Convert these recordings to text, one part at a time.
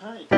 Hi.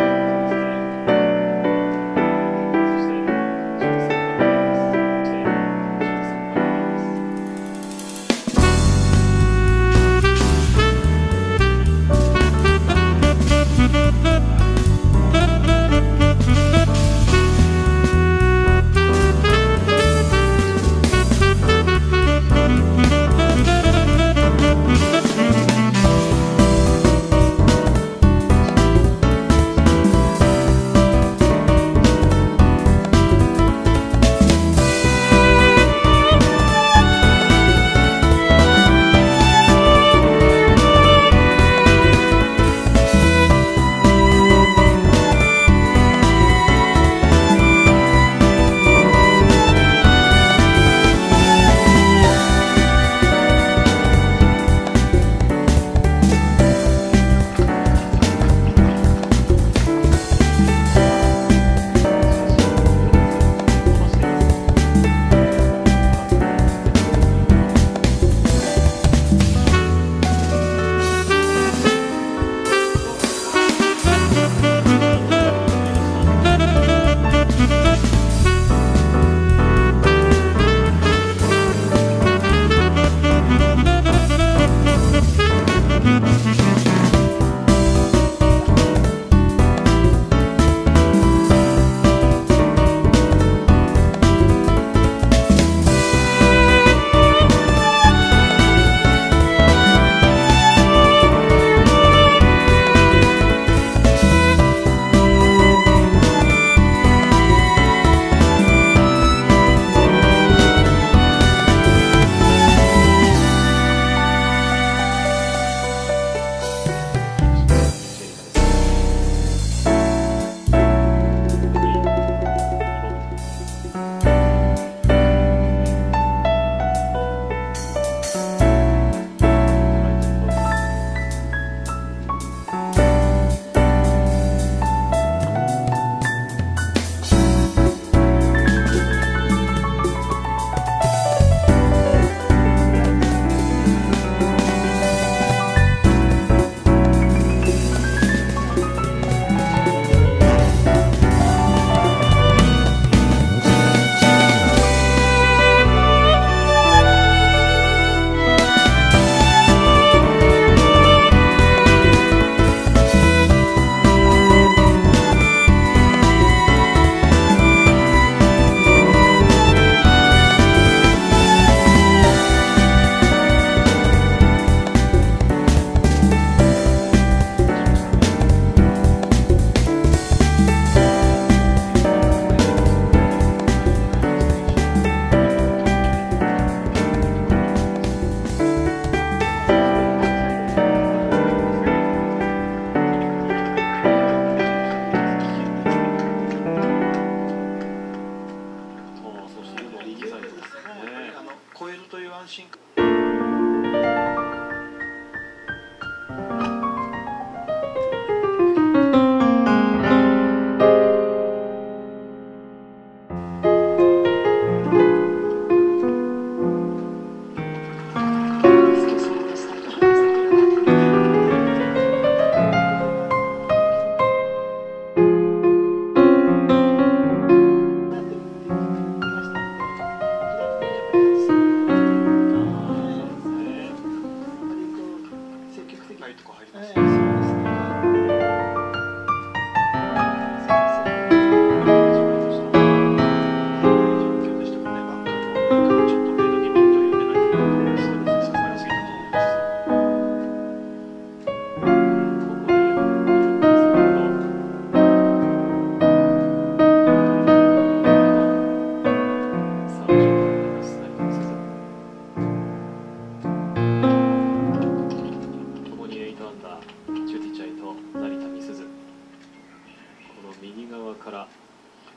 から。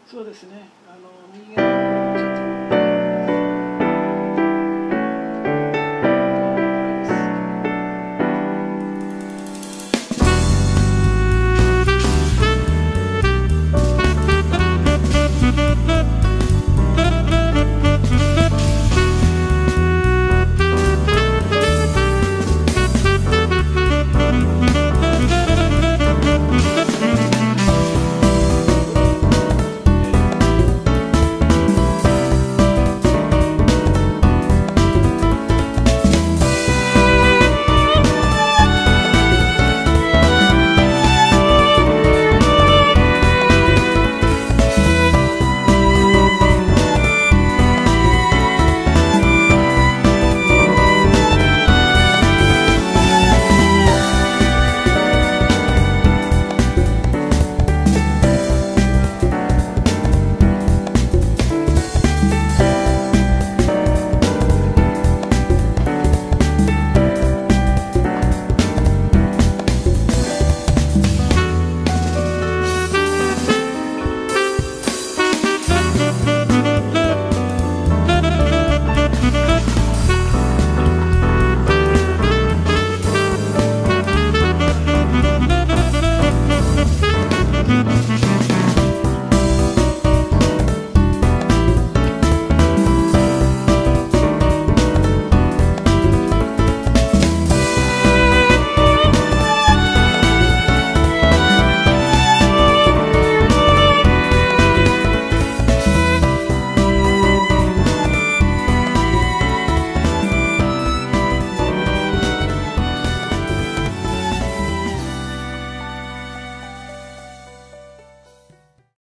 そうですね。あの右人間